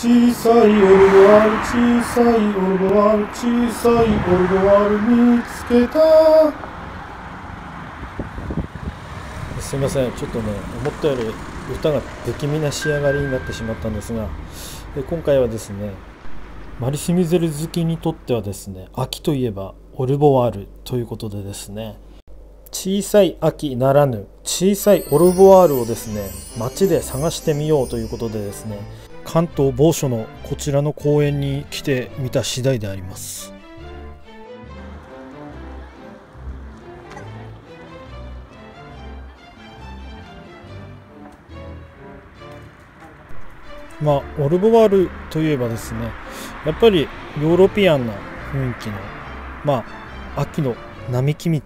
小さいオルゴワール小さいオルゴワール小さいオルゴワール見つけた。すいません。ちょっとね思ったより歌が不気味な仕上がりになってしまったんですが今回はですねマリス・ミゼル好きにとってはですね秋といえばオルボワールということでですね小さい秋ならぬ小さいオルボワールをですね街で探してみようということでですね関東某所のこちらの公園に来てみた次第であります。まあオルボワールといえばですねやっぱりヨーロピアンな雰囲気のまあ秋の並木道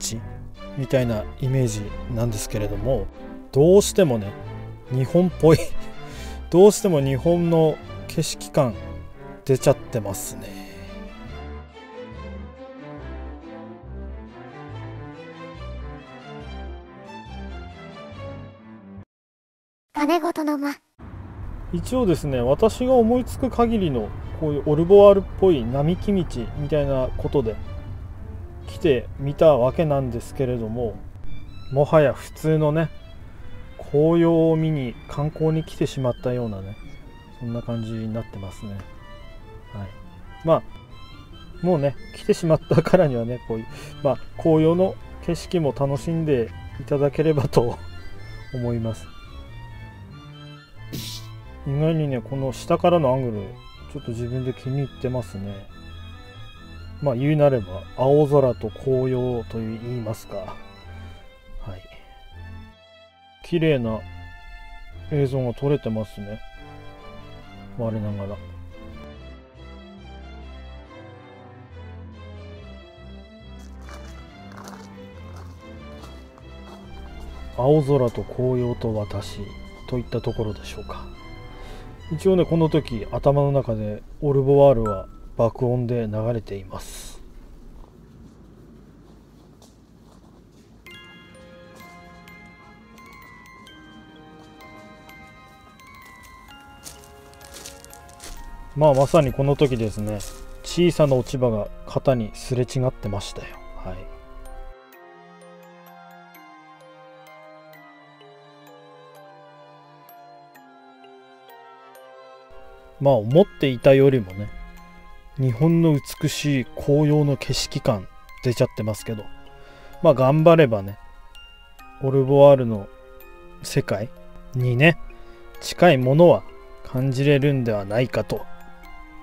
みたいなイメージなんですけれどもどうしてもね日本っぽいどうしても日本の景色感出ちゃってますね。金事の間。一応ですね私が思いつく限りのこういうオルボワールっぽい並木道みたいなことで来てみたわけなんですけれどももはや普通のね紅葉を見に観光に来てしまったようなねそんな感じになってますね。はい。まあもうね来てしまったからにはねこういうまあ紅葉の景色も楽しんでいただければと 思います。意外にねこの下からのアングルちょっと自分で気に入ってますね。まあ言うなれば青空と紅葉と言いますか。綺麗な映像が撮れてますね。我ながら。青空と紅葉と私といったところでしょうか。一応ねこの時頭の中でオルボワールは爆音で流れています。まあまさにこの時ですね。小さな落ち葉が肩にすれ違ってましたよ。はい。まあ思っていたよりもね日本の美しい紅葉の景色感出ちゃってますけどまあ頑張ればねオルボワールの世界にね近いものは感じれるんではないかと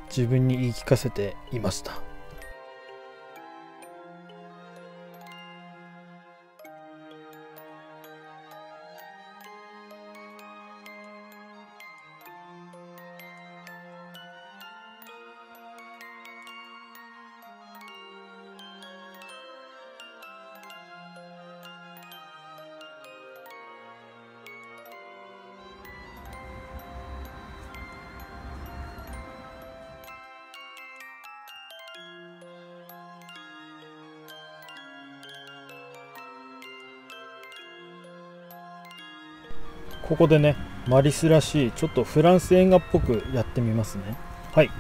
自分に言い聞かせていました。ここでねマリスらしいちょっとフランス映画っぽくやってみますね。はい。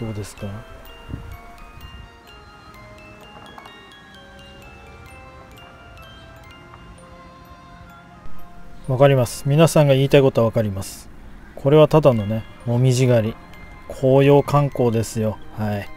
どうですか？わかります。皆さんが言いたいことはわかります。これはただのねもみじ狩り。紅葉観光ですよ。はい。